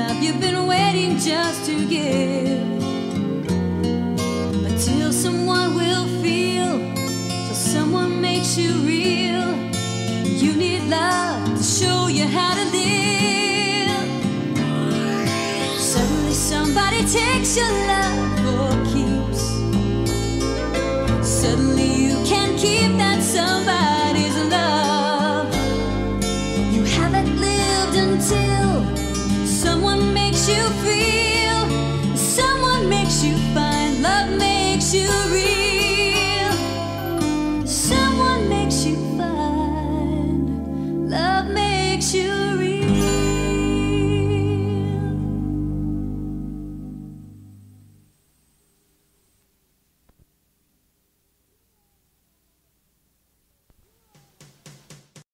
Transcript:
love you've been waiting just to give. But till someone will feel, till someone makes you real, you need love to show you how to live. Suddenly somebody takes your love or keeps. Suddenly you can't keep that someone. you feel. Someone makes you find love makes you real. Someone makes you find love makes you.